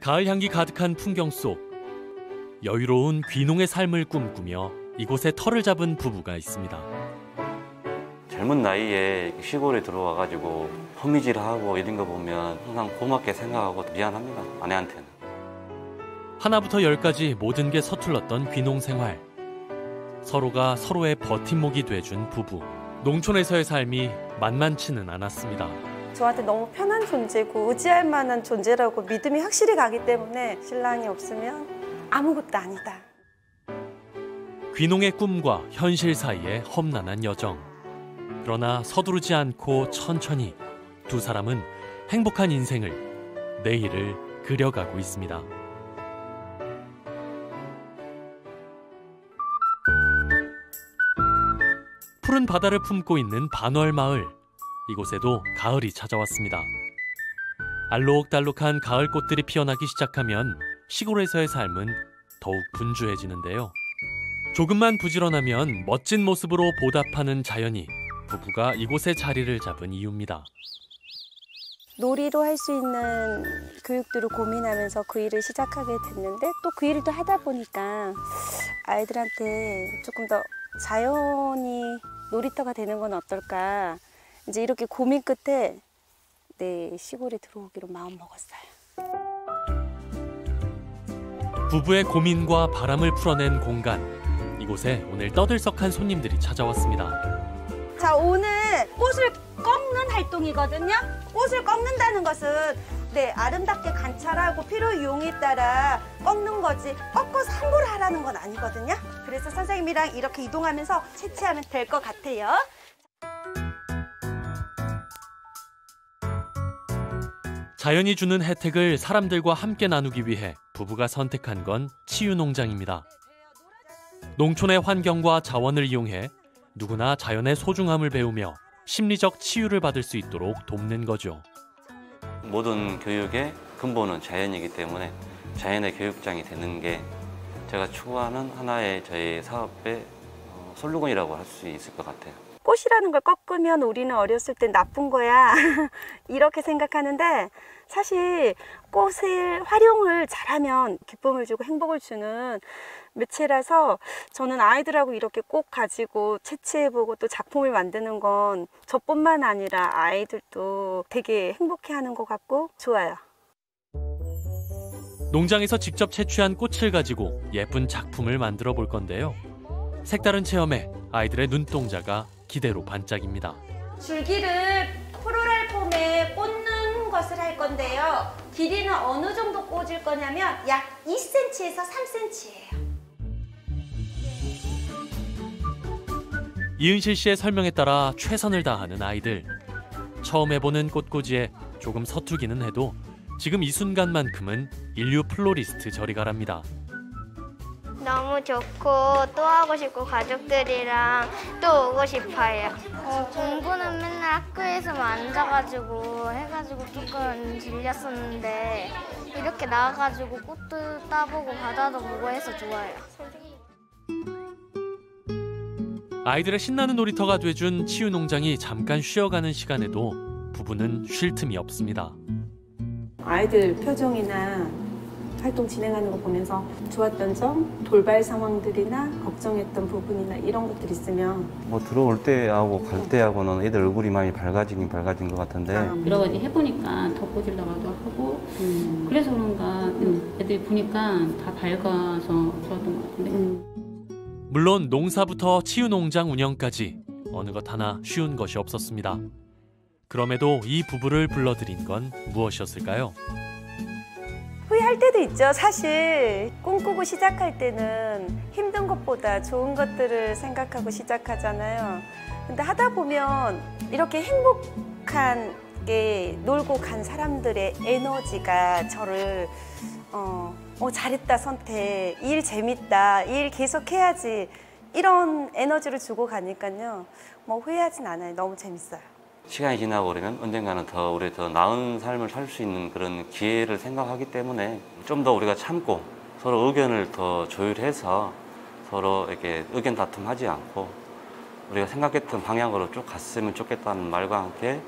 가을 향기 가득한 풍경 속 여유로운 귀농의 삶을 꿈꾸며 이곳에 터를 잡은 부부가 있습니다. 젊은 나이에 시골에 들어와 가지고 허미질하고 이런 거 보면 항상 고맙게 생각하고 미안합니다. 아내한테는. 하나부터 열까지 모든 게 서툴렀던 귀농 생활. 서로가 서로의 버팀목이 돼준 부부. 농촌에서의 삶이 만만치는 않았습니다. 저한테 너무 편한 존재고 의지할 만한 존재라고 믿음이 확실히 가기 때문에 신랑이 없으면 아무것도 아니다. 귀농의 꿈과 현실 사이의 험난한 여정. 그러나 서두르지 않고 천천히 두 사람은 행복한 인생을 내일을 그려가고 있습니다. 푸른 바다를 품고 있는 반월 마을. 이곳에도 가을이 찾아왔습니다. 알록달록한 가을 꽃들이 피어나기 시작하면 시골에서의 삶은 더욱 분주해지는데요. 조금만 부지런하면 멋진 모습으로 보답하는 자연이 부부가 이곳에 자리를 잡은 이유입니다. 놀이로 할 수 있는 교육들을 고민하면서 그 일을 시작하게 됐는데 또 그 일을 또 하다 보니까 아이들한테 조금 더 자연이 놀이터가 되는 건 어떨까 이제 이렇게 고민 끝에 네 시골에 들어오기로 마음 먹었어요. 부부의 고민과 바람을 풀어낸 공간. 이곳에 오늘 떠들썩한 손님들이 찾아왔습니다. 자 오늘 꽃을 꺾는 활동이거든요. 꽃을 꺾는다는 것은 네 아름답게 관찰하고 필요 이용에 따라 꺾는 거지 꺾어서 함부로 하라는 건 아니거든요. 그래서 선생님이랑 이렇게 이동하면서 채취하면 될 것 같아요. 자연이 주는 혜택을 사람들과 함께 나누기 위해 부부가 선택한 건 치유농장입니다. 농촌의 환경과 자원을 이용해 누구나 자연의 소중함을 배우며 심리적 치유를 받을 수 있도록 돕는 거죠. 모든 교육의 근본은 자연이기 때문에 자연의 교육장이 되는 게 제가 추구하는 하나의 저희 사업의 어, 솔루건이라고 할 수 있을 것 같아요. 꽃이라는 걸 꺾으면 우리는 어렸을 땐 나쁜 거야. 이렇게 생각하는데 사실 꽃을 활용을 잘하면 기쁨을 주고 행복을 주는 매체라서 저는 아이들하고 이렇게 꽃 가지고 채취해보고 또 작품을 만드는 건 저뿐만 아니라 아이들도 되게 행복해하는 것 같고 좋아요. 농장에서 직접 채취한 꽃을 가지고 예쁜 작품을 만들어 볼 건데요. 색다른 체험에 아이들의 눈동자가 기대로 반짝입니다. 줄기를 프로랄 폼에 꽂는 것을 할 건데요. 길이는 어느 정도 꽂을 거냐면 약 2cm에서 3cm예요. 이은실 씨의 설명에 따라 최선을 다하는 아이들. 처음 해보는 꽃꽂이에 조금 서투기는 해도 지금 이 순간만큼은 일류 플로리스트 저리 가랍니다. 너무 좋고 또 하고 싶고 가족들이랑 또 오고 싶어요. 어, 공부는 맨날 학교에서만 앉아가지고 해가지고 조금 질렸었는데 이렇게 나와가지고 꽃도 따보고 바다도 보고 해서 좋아요. 아이들의 신나는 놀이터가 돼준 치유농장이 잠깐 쉬어가는 시간에도 부부는 쉴 틈이 없습니다. 아이들 표정이나 활동 진행하는 거 보면서 좋았던 점, 돌발 상황들이나 걱정했던 부분이나 이런 것들 있으면 뭐 들어올 때하고 갈 때하고는 애들 얼굴이 많이 밝아지긴 밝아진 것 같은데 여러 가지 해보니까 더 꽂으려고도 하고 음, 그래서 그런가 음. 애들이 보니까 다 밝아서 좋았던 것 같은데 음. 물론 농사부터 치유농장 운영까지 어느 것 하나 쉬운 것이 없었습니다. 그럼에도 이 부부를 불러들인 건 무엇이었을까요? 후회할 때도 있죠. 사실 꿈꾸고 시작할 때는 힘든 것보다 좋은 것들을 생각하고 시작하잖아요. 근데 하다 보면 이렇게 행복한 게 놀고 간 사람들의 에너지가 저를 어, 어 잘했다 선택, 일 재밌다, 일 계속 해야지 이런 에너지를 주고 가니까요. 뭐 후회하진 않아요. 너무 재밌어요. 시간이 지나고 그러면 언젠가는 더 우리 더 나은 삶을 살 수 있는 그런 기회를 생각하기 때문에 좀 더 우리가 참고 서로 의견을 더 조율해서 서로 이렇게 의견 다툼하지 않고 우리가 생각했던 방향으로 쭉 갔으면 좋겠다는 말과 함께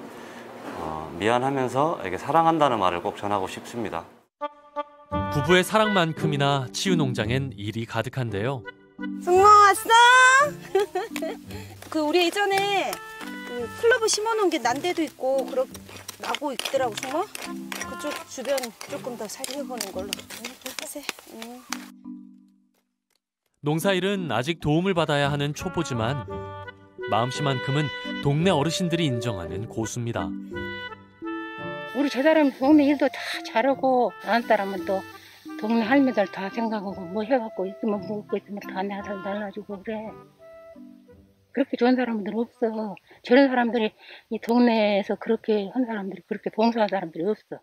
어, 미안하면서 이렇게 사랑한다는 말을 꼭 전하고 싶습니다. 부부의 사랑만큼이나 치유 농장엔 일이 가득한데요. 승모 왔어? 그 우리 예전에 그 클로버 심어놓은 게 난데도 있고 그렇 나고 있더라고 승모. 그쪽 주변 조금 더 살펴보는 걸로 하세요. 응. 농사일은 아직 도움을 받아야 하는 초보지만 마음씨만큼은 동네 어르신들이 인정하는 고수입니다. 우리 저 사람 동네 일도 다 잘하고 다른 사람은 또 동네 할매들 다 생각하고 뭐 해갖고 있으면 먹을 거 있으면 다 내서 날라주고 그래. 그렇게 좋은 사람들 없어. 저런 사람들이 이 동네에서 그렇게 한 사람들이 그렇게 봉사한 사람들이 없어.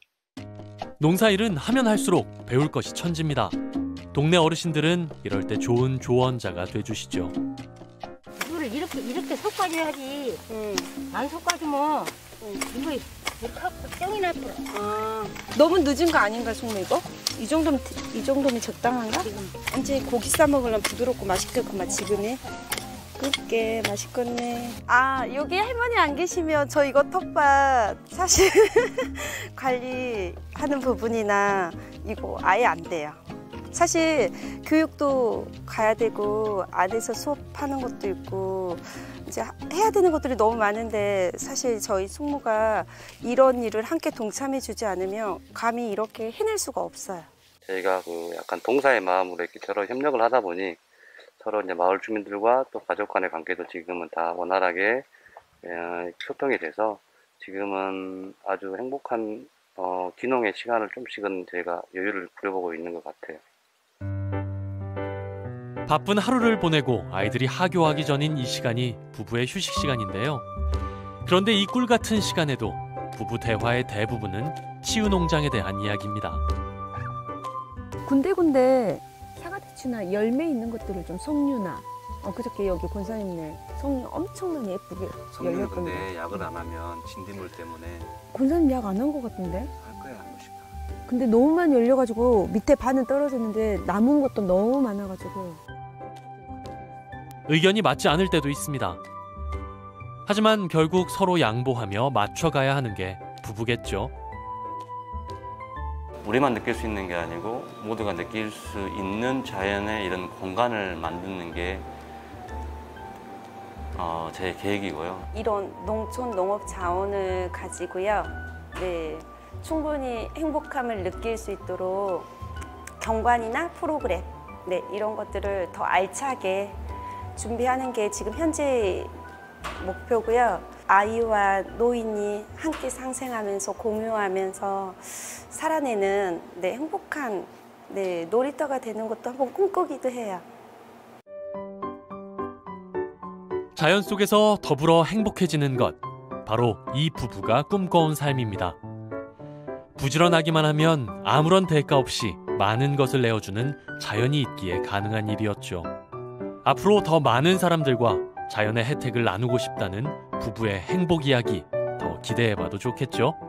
농사일은 하면 할수록 배울 것이 천지입니다. 동네 어르신들은 이럴 때 좋은 조언자가 돼주시죠. 이거를 이렇게 이렇게 솎아줘야지. 응. 안 솎아주면 이거 이렇게 하고 땡이 나더라. 아, 너무 늦은 거 아닌가 승모 이거? 이 정도면 이 정도면 적당한가? 지금 완전히 고기 싸 먹으려면 부드럽고 맛있겠구만 지금이. 그렇게 맛있겠네. 아 여기 할머니 안 계시면 저 이거 텃밭 사실 관리하는 부분이나 이거 아예 안 돼요. 사실 교육도 가야 되고 안에서 수업하는 것도 있고 이제 하- 해야 되는 것들이 너무 많은데 사실 저희 숙모가 이런 일을 함께 동참해 주지 않으면 감히 이렇게 해낼 수가 없어요. 저희가 그 약간 동사의 마음으로 이렇게 서로 협력을 하다 보니 서로 이제 마을 주민들과 또 가족 간의 관계도 지금은 다 원활하게 어, 소통이 돼서 지금은 아주 행복한 어, 귀농의 시간을 좀씩은 저희가 여유를 부려보고 있는 것 같아요. 바쁜 하루를 보내고 아이들이 하교하기 전인 이 시간이 부부의 휴식 시간인데요. 그런데 이 꿀 같은 시간에도 부부 대화의 대부분은 치유 농장에 대한 이야기입니다. 군데군데 사과대추나 열매 있는 것들을 좀 석류나 어, 그저께 여기 권사님네 석류 엄청나게 예쁘게 열렸던데 근데 약을 안 하면 진딧물 때문에 권사님 약 안 한 것 같은데 할 거야 한 번씩 다. 근데 너무 많이 열려가지고 밑에 반은 떨어졌는데 남은 것도 너무 많아가지고 의견이 맞지 않을 때도 있습니다. 하지만 결국 서로 양보하며 맞춰가야 하는 게 부부겠죠. 우리만 느낄 수 있는 게 아니고 모두가 느낄 수 있는 자연의 이런 공간을 만드는 게 어, 제 계획이고요. 이런 농촌 농업 자원을 가지고요. 네, 충분히 행복함을 느낄 수 있도록 경관이나 프로그램, 네, 이런 것들을 더 알차게 준비하는 게 지금 현재 목표고요. 아이와 노인이 함께 상생하면서 공유하면서 살아내는 네, 행복한 네, 놀이터가 되는 것도 한번 꿈꾸기도 해요. 자연 속에서 더불어 행복해지는 것. 바로 이 부부가 꿈꿔온 삶입니다. 부지런하기만 하면 아무런 대가 없이 많은 것을 내어주는 자연이 있기에 가능한 일이었죠. 앞으로 더 많은 사람들과 자연의 혜택을 나누고 싶다는 부부의 행복 이야기 더 기대해봐도 좋겠죠?